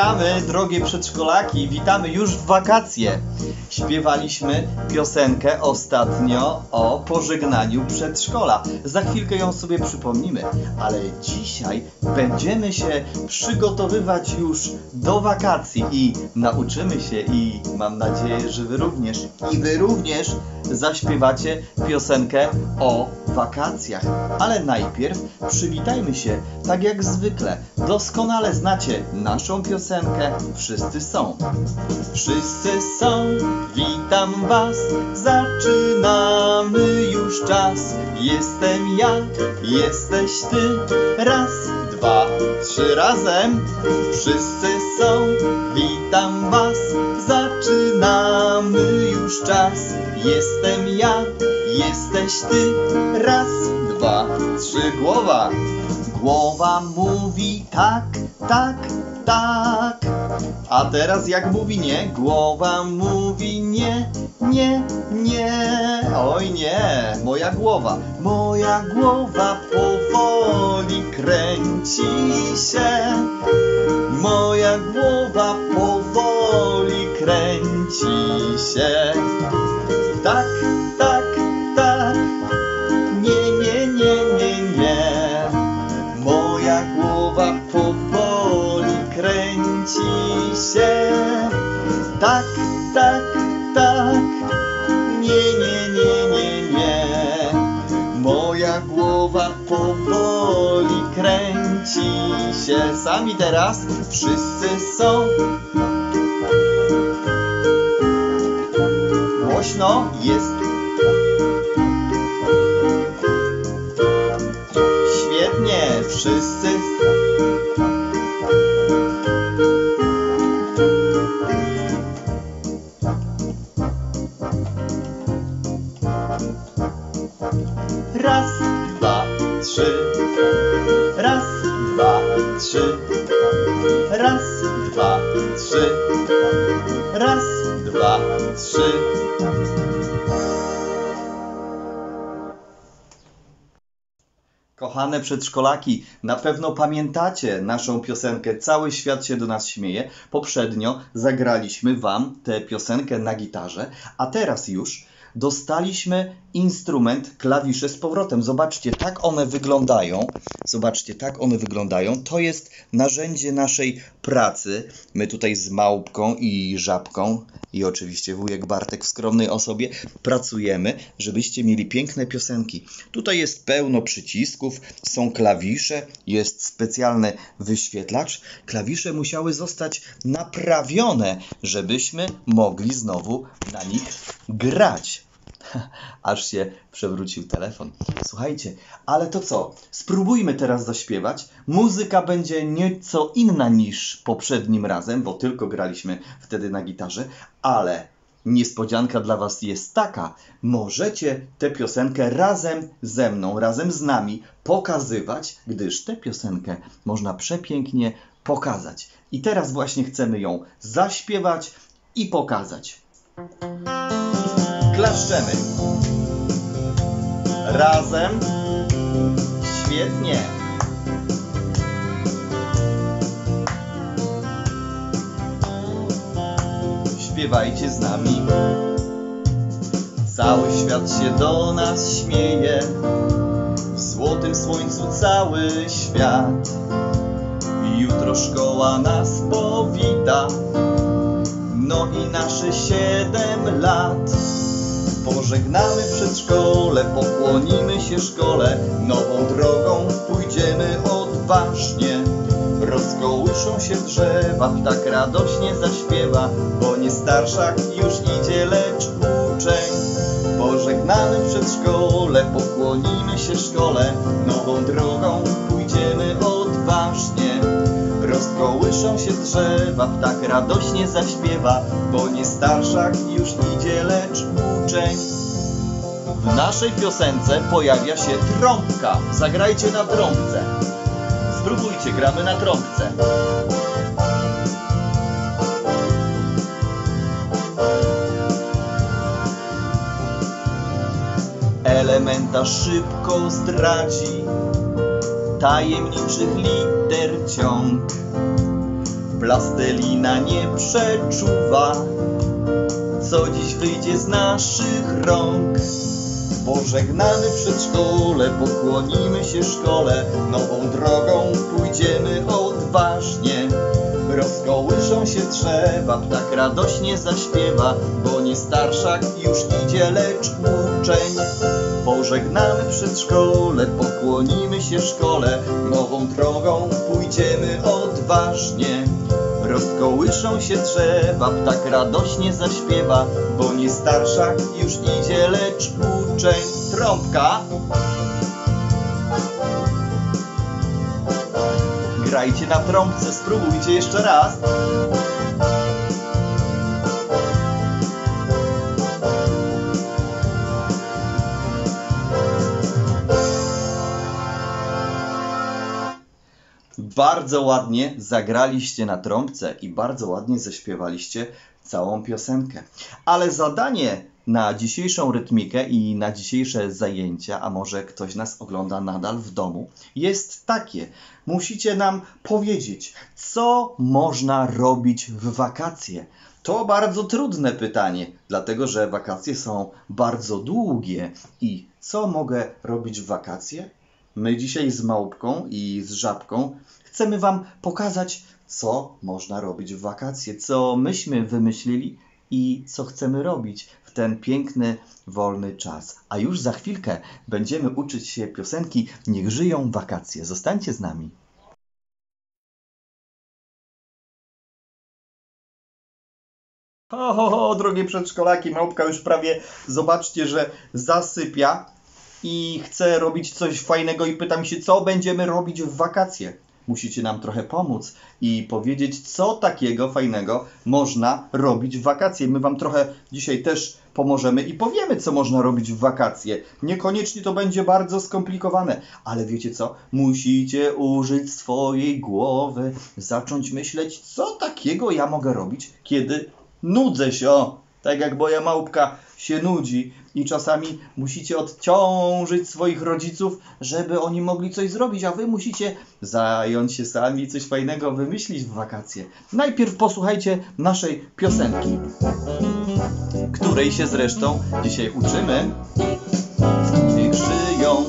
Witamy, drogie przedszkolaki, witamy już w wakacje. Śpiewaliśmy piosenkę ostatnio o pożegnaniu przedszkola. Za chwilkę ją sobie przypomnimy, ale dzisiaj będziemy się przygotowywać już do wakacji i nauczymy się i mam nadzieję, że wy również i wy również zaśpiewacie piosenkę o wakacjach. Ale najpierw przywitajmy się tak jak zwykle. Doskonale znacie naszą piosenkę Wszyscy są. Wszyscy są, witam was, zaczynamy już czas. Jestem ja, jesteś ty, raz, dwa, trzy razem. Wszyscy są, witam was, zaczynamy już czas. Jestem ja, jesteś ty, raz, dwa, trzy, głowa. Głowa mówi tak, tak, tak. A teraz jak mówi nie? Głowa mówi nie, nie, nie. Oj nie, moja głowa. Moja głowa powoli kręci się. Moja głowa powoli kręci się. Się. Sami teraz wszyscy są. Głośno jest. Trzy. Raz, dwa, trzy. Raz, dwa, trzy. Kochane przedszkolaki, na pewno pamiętacie naszą piosenkę Cały świat się do nas śmieje. Poprzednio zagraliśmy Wam tę piosenkę na gitarze, a teraz już dostaliśmy instrument, klawisze z powrotem. Zobaczcie, tak one wyglądają. Zobaczcie, tak one wyglądają. To jest narzędzie naszej pracy. My tutaj z małpką i żabką i oczywiście wujek Bartek w skromnej osobie pracujemy, żebyście mieli piękne piosenki. Tutaj jest pełno przycisków, są klawisze, jest specjalny wyświetlacz. Klawisze musiały zostać naprawione, żebyśmy mogli znowu na nich grać. Aż się przewrócił telefon. Słuchajcie, ale to co? Spróbujmy teraz zaśpiewać. Muzyka będzie nieco inna niż poprzednim razem, bo tylko graliśmy wtedy na gitarze, ale niespodzianka dla Was jest taka. Możecie tę piosenkę razem ze mną, razem z nami pokazywać, gdyż tę piosenkę można przepięknie pokazać. I teraz właśnie chcemy ją zaśpiewać i pokazać. Klaszczemy. Razem. Świetnie. Śpiewajcie z nami. Cały świat się do nas śmieje. W złotym słońcu cały świat. Jutro szkoła nas powita. No i nasze siedem lat. Pożegnamy przedszkole, pokłonimy się szkole, nową drogą pójdziemy odważnie. Rozkołyszą się drzewa, ptak radośnie zaśpiewa, bo nie starszak już idzie, lecz uczeń. Pożegnamy przedszkole, pokłonimy się szkole, nową drogą pójdziemy. Rozkołyszą się drzewa, ptak radośnie zaśpiewa, bo nie starszak już idzie, lecz uczeń. W naszej piosence pojawia się trąbka. Zagrajcie na trąbce. Spróbujcie, gramy na trąbce. Elementa szybko zdradzi tajemniczych liter ciąg. Plastelina nie przeczuwa, co dziś wyjdzie z naszych rąk. Pożegnamy przedszkole, pokłonimy się szkole, nową drogą pójdziemy odważnie. Rozkołyszą się drzewa, ptak radośnie zaśpiewa, bo nie starszak już idzie, lecz uczeń. Pożegnamy przedszkole, pokłonimy się szkole, nową drogą pójdziemy odważnie. Rozkołyszą się drzewa, ptak radośnie zaśpiewa, bo nie starszak już idzie, lecz uczeń. Trąbka. Grajcie na trąbce, spróbujcie jeszcze raz. Bardzo ładnie zagraliście na trąbce i bardzo ładnie zaśpiewaliście całą piosenkę. Ale zadanie na dzisiejszą rytmikę i na dzisiejsze zajęcia, a może ktoś nas ogląda nadal w domu, jest takie. Musicie nam powiedzieć, co można robić w wakacje. To bardzo trudne pytanie, dlatego że wakacje są bardzo długie. I co mogę robić w wakacje? My dzisiaj z małpką i z żabką chcemy Wam pokazać, co można robić w wakacje, co myśmy wymyślili i co chcemy robić w ten piękny, wolny czas. A już za chwilkę będziemy uczyć się piosenki Niech żyją wakacje. Zostańcie z nami. Ho, ho, ho, drogie przedszkolaki, małpka już prawie, zobaczcie, że zasypia i chce robić coś fajnego i pytam się, co będziemy robić w wakacje. Musicie nam trochę pomóc i powiedzieć, co takiego fajnego można robić w wakacje. My Wam trochę dzisiaj też pomożemy i powiemy, co można robić w wakacje. Niekoniecznie to będzie bardzo skomplikowane, ale wiecie co? Musicie użyć swojej głowy, zacząć myśleć, co takiego ja mogę robić, kiedy nudzę się. O, tak jak moja małpka się nudzi i czasami musicie odciążyć swoich rodziców, żeby oni mogli coś zrobić, a wy musicie zająć się sami, coś fajnego wymyślić w wakacje. Najpierw posłuchajcie naszej piosenki, której się zresztą dzisiaj uczymy. Niech żyją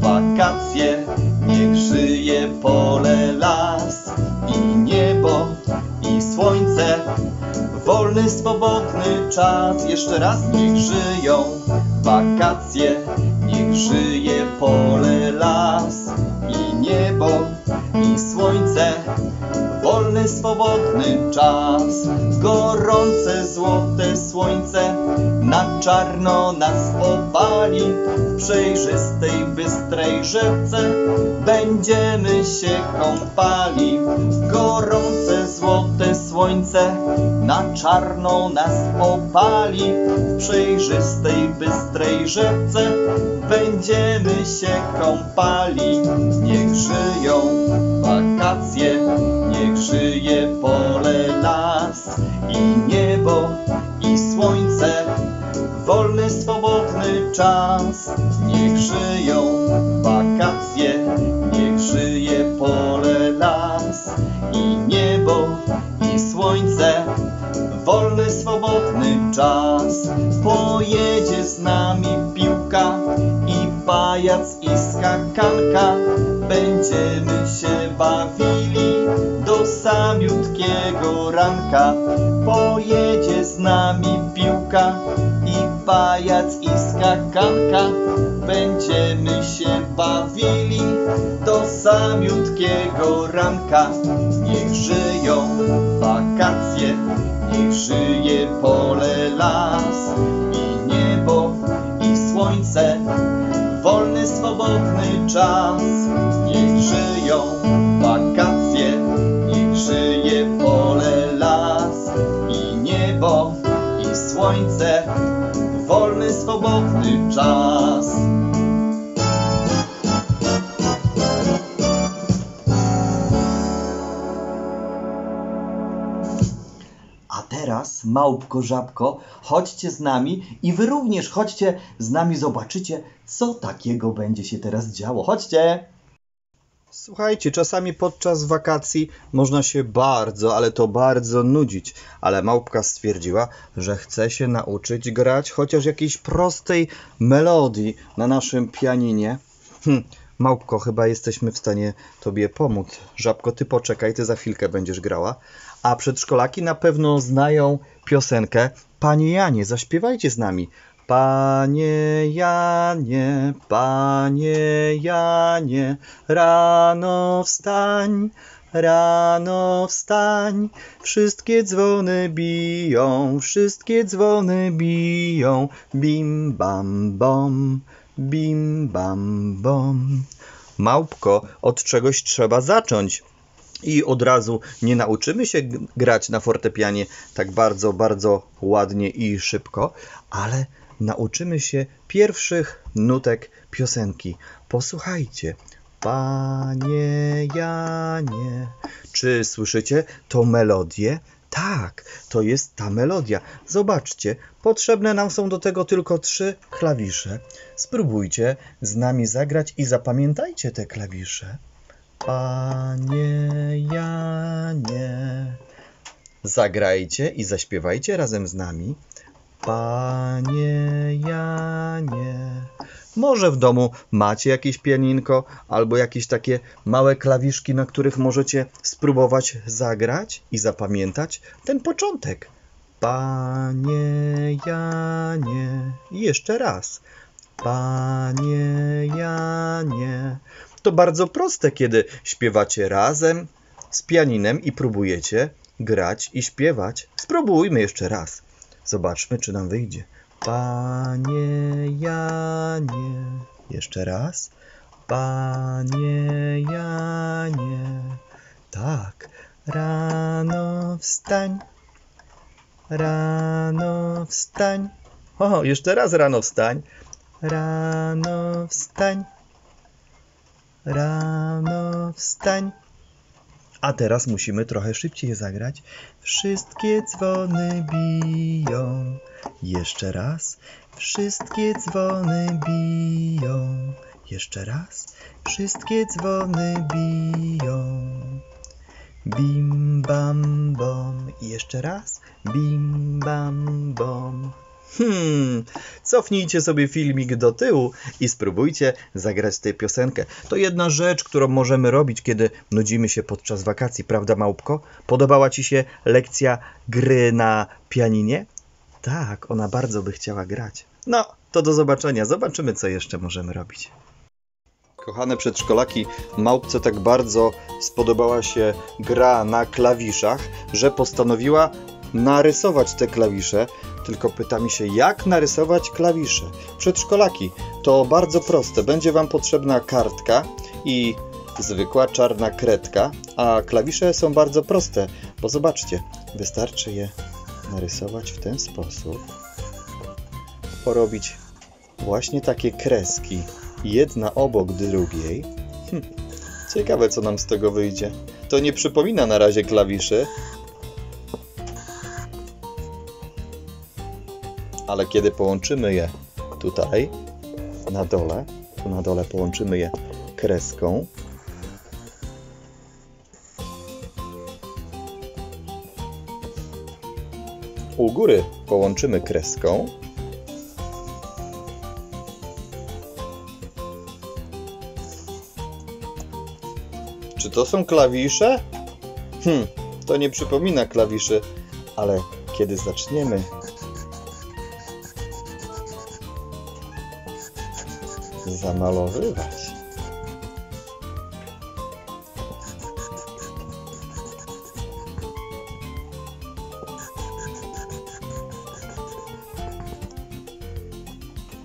wakacje, niech żyje pole, Wolny, swobodny czas, jeszcze raz niech żyją. Wakacje, niech żyje pole, las niebo i słońce. Wolny, swobodny czas, gorące, złote słońce na czarno nas opali. W przejrzystej, bystrej rzece będziemy się kąpali. Gorące, złote słońce na czarno nas opali. W przejrzystej, bystrej rzece będziemy się kąpali. Niech żyją wakacje, niech żyje pole, las i niebo i słońce. Wolny, swobodny czas, niech żyją wakacje, niech żyje pole, las i niebo i słońce. Wolny, swobodny czas, pojedzie z nami piłka i pajac i skakanka. Będziemy się bawili do samiutkiego ranka. Pojedzie z nami piłka i pajac i skakanka. Będziemy się bawili do samiutkiego ranka. Niech żyją wakacje, niech żyje pole, las i niebo i słońce. Wolny, swobodny czas, żyją wakacje, niech żyje pole, las i niebo i słońce. Wolny, swobodny czas. A teraz, małpko, żabko, chodźcie z nami i wy również chodźcie z nami, zobaczycie, co takiego będzie się teraz działo. Chodźcie! Słuchajcie, czasami podczas wakacji można się bardzo, ale to bardzo nudzić, ale małpka stwierdziła, że chce się nauczyć grać chociaż jakiejś prostej melodii na naszym pianinie. Hm, małpko, chyba jesteśmy w stanie tobie pomóc. Żabko, ty poczekaj, ty za chwilkę będziesz grała. A przedszkolaki na pewno znają piosenkę Panie Janie, zaśpiewajcie z nami. Panie Janie, Panie Janie, rano wstań, rano wstań. Wszystkie dzwony biją, wszystkie dzwony biją, bim bam bom, bim bam bom. Małpko, od czegoś trzeba zacząć. I od razu nie nauczymy się grać na fortepianie tak bardzo, bardzo ładnie i szybko, ale nauczymy się pierwszych nutek piosenki. Posłuchajcie. Panie Janie. Czy słyszycie tą melodię? Tak, to jest ta melodia. Zobaczcie, potrzebne nam są do tego tylko trzy klawisze. Spróbujcie z nami zagrać i zapamiętajcie te klawisze. Panie Janie. Zagrajcie i zaśpiewajcie razem z nami. Panie Janie. Może w domu macie jakieś pianinko albo jakieś takie małe klawiszki, na których możecie spróbować zagrać i zapamiętać ten początek. Panie Janie. Jeszcze raz. Panie Janie. To bardzo proste, kiedy śpiewacie razem z pianinem i próbujecie grać i śpiewać. Spróbujmy jeszcze raz. Zobaczmy, czy nam wyjdzie. Panie Janie. Jeszcze raz. Panie Janie. Tak. Rano wstań. Rano wstań. O, jeszcze raz rano wstań. Rano wstań. Rano wstań. A teraz musimy trochę szybciej zagrać. Wszystkie dzwony biją. Jeszcze raz. Wszystkie dzwony biją. Jeszcze raz. Wszystkie dzwony biją. Bim bam bom. Jeszcze raz. Bim bam bom. Hmm, cofnijcie sobie filmik do tyłu i spróbujcie zagrać tę piosenkę. To jedna rzecz, którą możemy robić, kiedy nudzimy się podczas wakacji, prawda, małpko? Podobała Ci się lekcja gry na pianinie? Tak, ona bardzo by chciała grać. No, to do zobaczenia. Zobaczymy, co jeszcze możemy robić. Kochane przedszkolaki, małpce tak bardzo spodobała się gra na klawiszach, że postanowiła narysować te klawisze. Tylko pyta mi się, jak narysować klawisze? Przedszkolaki, to bardzo proste. Będzie Wam potrzebna kartka i zwykła czarna kredka, a klawisze są bardzo proste, bo zobaczcie, wystarczy je narysować w ten sposób, porobić właśnie takie kreski, jedna obok drugiej. Hm, ciekawe, co nam z tego wyjdzie. To nie przypomina na razie klawiszy, ale kiedy połączymy je tutaj, na dole, tu na dole połączymy je kreską, u góry połączymy kreską, Czy to są klawisze? Hm, to nie przypomina klawiszy, ale kiedy zaczniemy zamalowywać.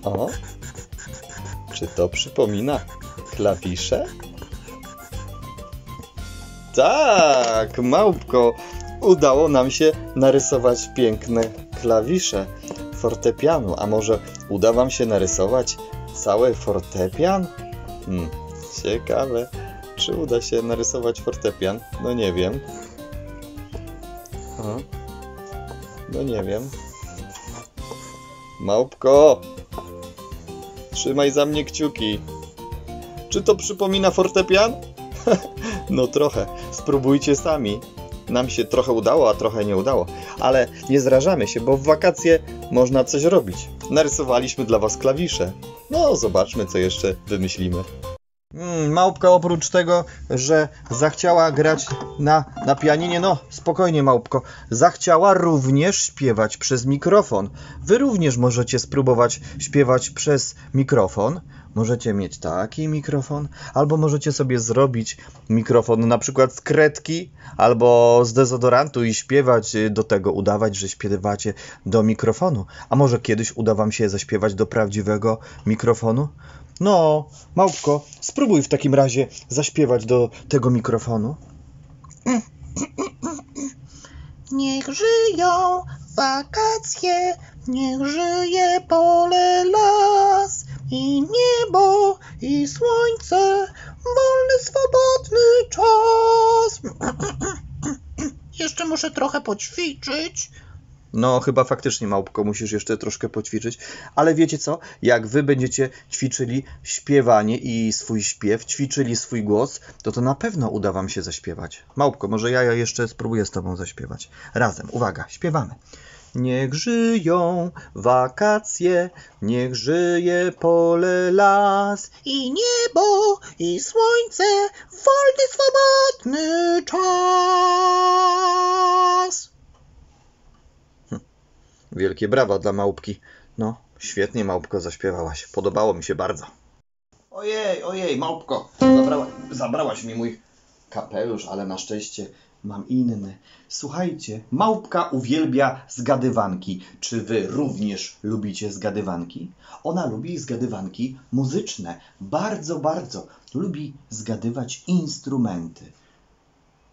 O, czy to przypomina klawisze? Tak, małpko, udało nam się narysować piękne klawisze fortepianu. A może uda Wam się narysować cały fortepian? Hmm, ciekawe. Czy uda się narysować fortepian? No nie wiem. No nie wiem. Małpko! Trzymaj za mnie kciuki. Czy to przypomina fortepian? No trochę. Spróbujcie sami. Nam się trochę udało, a trochę nie udało. Ale nie zrażamy się, bo w wakacje można coś robić. Narysowaliśmy dla Was klawisze. No, zobaczmy, co jeszcze wymyślimy. Mm, małpka oprócz tego, że zachciała grać na, na pianinie, no spokojnie małpko, zachciała również śpiewać przez mikrofon. Wy również możecie spróbować śpiewać przez mikrofon. Możecie mieć taki mikrofon, albo możecie sobie zrobić mikrofon na przykład z kredki, albo z dezodorantu i śpiewać y, do tego, udawać, że śpiewacie do mikrofonu. A może kiedyś uda wam się zaśpiewać do prawdziwego mikrofonu? No, małpko, spróbuj w takim razie zaśpiewać do tego mikrofonu. Niech żyją wakacje, niech żyje pole, muszę trochę poćwiczyć. No, chyba faktycznie, małpko, musisz jeszcze troszkę poćwiczyć. Ale wiecie co? Jak wy będziecie ćwiczyli śpiewanie i swój śpiew, ćwiczyli swój głos, to to na pewno uda wam się zaśpiewać. Małpko, może ja jeszcze spróbuję z tobą zaśpiewać. Razem, uwaga, śpiewamy. Niech żyją wakacje, niech żyje pole, las. I niebo i słońce, wolny, swobodny czas. Wielkie brawa dla małpki. No, świetnie małpko zaśpiewałaś. Podobało mi się bardzo. Ojej, ojej, małpko, zabrała, zabrałaś mi mój kapelusz, ale na szczęście mam inny. Słuchajcie, małpka uwielbia zgadywanki. Czy wy również lubicie zgadywanki? Ona lubi zgadywanki muzyczne. Bardzo, bardzo. Lubi zgadywać instrumenty.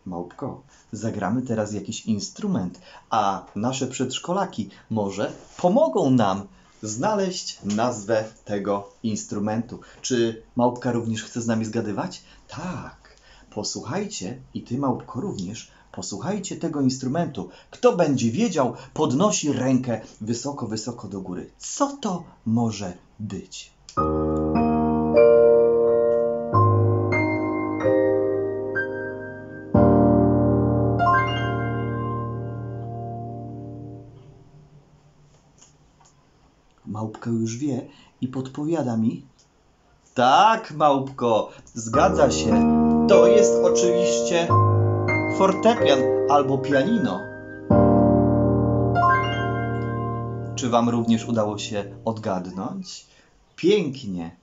Małpko, zagramy teraz jakiś instrument, a nasze przedszkolaki może pomogą nam znaleźć nazwę tego instrumentu. Czy Małpka również chce z nami zgadywać? Tak. Posłuchajcie i ty, Małpko, również. Posłuchajcie tego instrumentu. Kto będzie wiedział, podnosi rękę wysoko, wysoko do góry. Co to może być? Małpka już wie i podpowiada mi. Tak, małpko, zgadza się. To jest oczywiście fortepian albo pianino. Czy wam również udało się odgadnąć? Pięknie.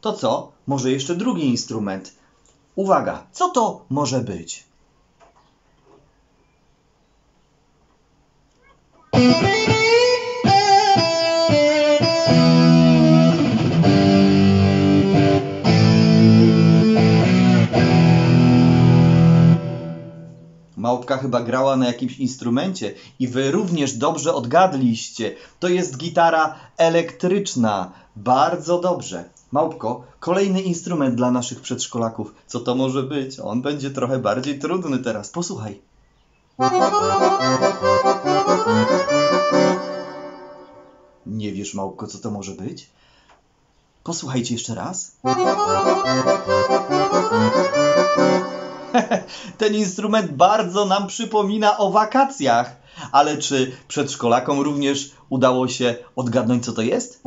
To co? Może jeszcze drugi instrument. Uwaga, co to może być? Małpka chyba grała na jakimś instrumencie i wy również dobrze odgadliście. To jest gitara elektryczna. Bardzo dobrze. Małpko, kolejny instrument dla naszych przedszkolaków. Co to może być? On będzie trochę bardziej trudny teraz. Posłuchaj. Nie wiesz, Małpko, co to może być? Posłuchajcie jeszcze raz. Ten instrument bardzo nam przypomina o wakacjach. Ale czy przedszkolakom również udało się odgadnąć, co to jest?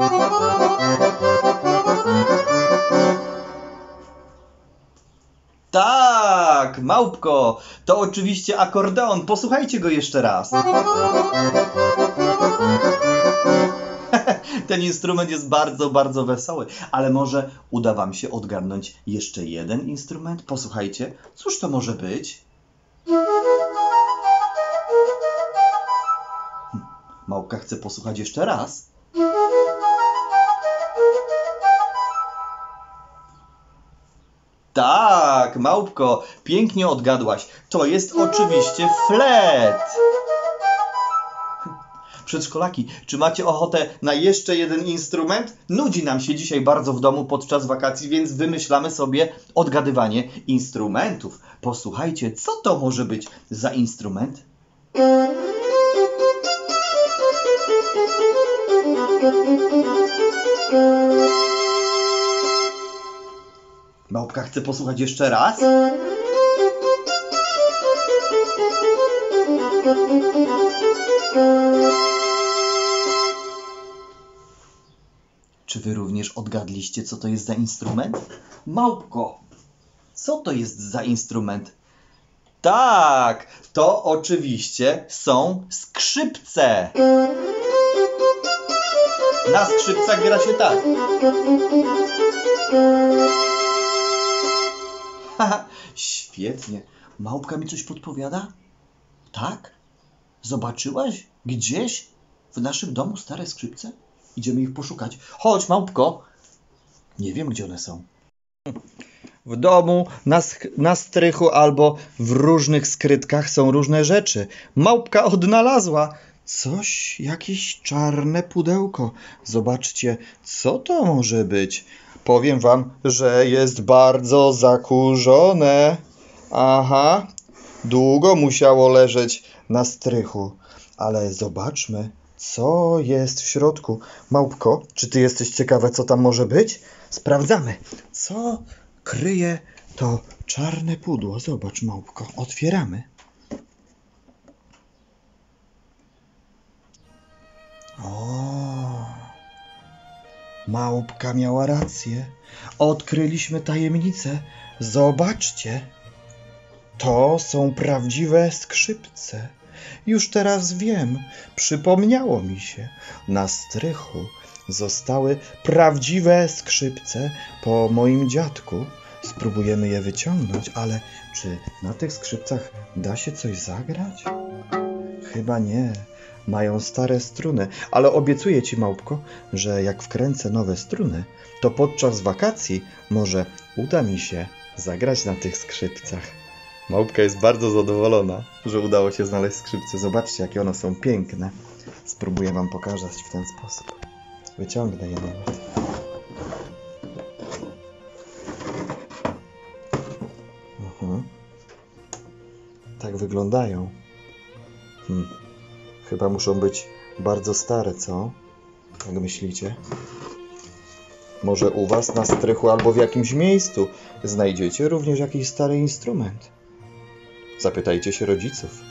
Tak, małpko, to oczywiście akordeon. Posłuchajcie go jeszcze raz. Ten instrument jest bardzo, bardzo wesoły, ale może uda Wam się odgadnąć jeszcze jeden instrument? Posłuchajcie, cóż to może być? Hmm, Małpka chce posłuchać jeszcze raz. Tak, małpko, pięknie odgadłaś. To jest oczywiście flet. Przedszkolaki, czy macie ochotę na jeszcze jeden instrument? Nudzi nam się dzisiaj bardzo w domu podczas wakacji, więc wymyślamy sobie odgadywanie instrumentów. Posłuchajcie, co to może być za instrument? Małpka chce posłuchać jeszcze raz? Czy wy również odgadliście, co to jest za instrument? Małpko, co to jest za instrument? Tak, to oczywiście są skrzypce. Na skrzypcach gra się tak. Świetnie. Małpka mi coś podpowiada? Tak? Zobaczyłaś gdzieś w naszym domu stare skrzypce? Idziemy ich poszukać. Chodź, małpko. Nie wiem, gdzie one są. W domu, na, na strychu albo w różnych skrytkach są różne rzeczy. Małpka odnalazła coś, jakieś czarne pudełko. Zobaczcie, co to może być. Powiem wam, że jest bardzo zakurzone. Aha, długo musiało leżeć na strychu. Ale zobaczmy, co jest w środku. Małpko, czy ty jesteś ciekawa, co tam może być? Sprawdzamy. Co kryje to czarne pudło? Zobacz, małpko, otwieramy. O, małpka miała rację. Odkryliśmy tajemnicę. Zobaczcie. To są prawdziwe skrzypce. Już teraz wiem, przypomniało mi się. Na strychu zostały prawdziwe skrzypce po moim dziadku. Spróbujemy je wyciągnąć, ale czy na tych skrzypcach da się coś zagrać? Chyba nie. Mają stare struny, ale obiecuję ci, małpko, że jak wkręcę nowe struny, to podczas wakacji może uda mi się zagrać na tych skrzypcach. Małpka jest bardzo zadowolona, że udało się znaleźć skrzypce. Zobaczcie, jakie one są piękne. Spróbuję wam pokazać w ten sposób. Wyciągnę je nawet. Mhm. Tak wyglądają. Hmm. Chyba muszą być bardzo stare, co? Jak myślicie? Może u was na strychu albo w jakimś miejscu znajdziecie również jakiś stary instrument. Zapytajcie się rodziców.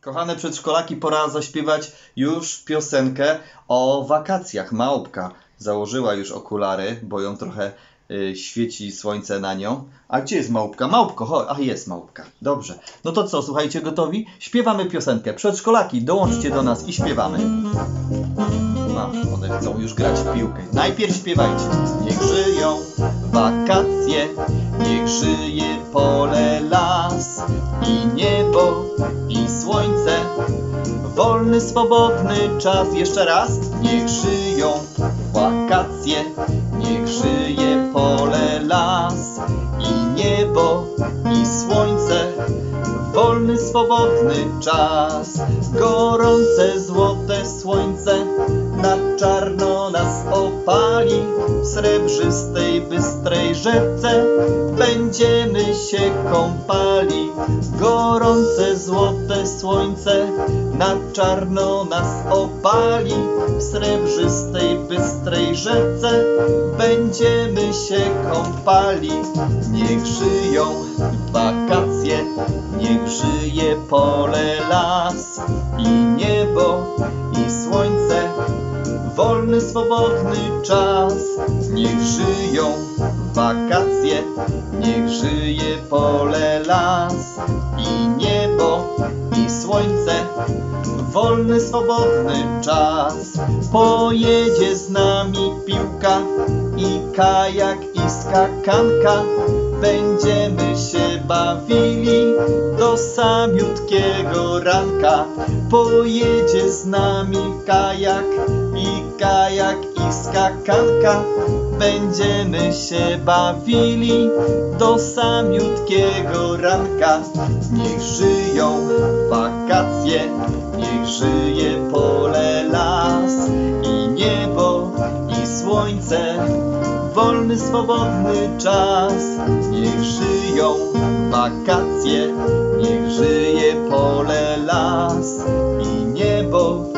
Kochane przedszkolaki, pora zaśpiewać już piosenkę o wakacjach. Małpka założyła już okulary, bo ją trochę y, świeci słońce na nią. A gdzie jest małpka? Małpko, chodź. A jest małpka. Dobrze. No to co, słuchajcie, gotowi? Śpiewamy piosenkę. Przedszkolaki, dołączcie do nas i śpiewamy. One chcą już grać w piłkę. Najpierw śpiewajcie. Niech żyją wakacje, niech żyje pole, las i niebo i słońce. Wolny, swobodny czas. Jeszcze raz. Niech żyją wakacje, niech żyje pole, las i niebo i słońce. Wolny, swobodny czas, gorące, złote słońce czarno nas opali. W srebrzystej, bystrej rzece będziemy się kąpali. Gorące, złote słońce na czarno nas opali. W srebrzystej, bystrej rzece będziemy się kąpali. Niech żyją wakacje, niech żyje pole, las i niebo i słońce. Wolny, swobodny czas, niech żyją wakacje, niech żyje pole, las i niebo i słońce. Wolny, swobodny czas, pojedzie z nami piłka i kajak i skakanka. Będziemy się bawili do samiutkiego ranka. Pojedzie z nami kajak i kajak i skakanka. Będziemy się bawili do samiutkiego ranka. Niech żyją wakacje, niech żyje pole, las i niebo i słońce. Wolny, swobodny czas, niech żyją wakacje, niech żyje pole, las i niebo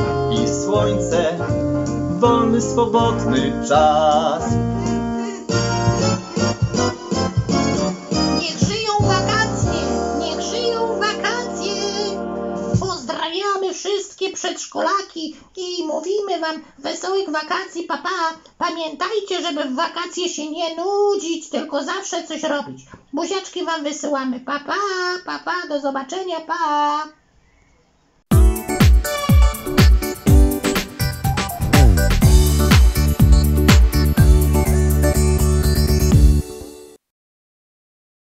wolny, swobodny czas. Niech żyją wakacje, niech żyją wakacje. Pozdrawiamy wszystkie przedszkolaki i mówimy wam wesołych wakacji, papa. Pa. Pamiętajcie, żeby w wakacje się nie nudzić, tylko zawsze coś robić. Buziaczki wam wysyłamy. Papa, papa, pa. do zobaczenia, pa.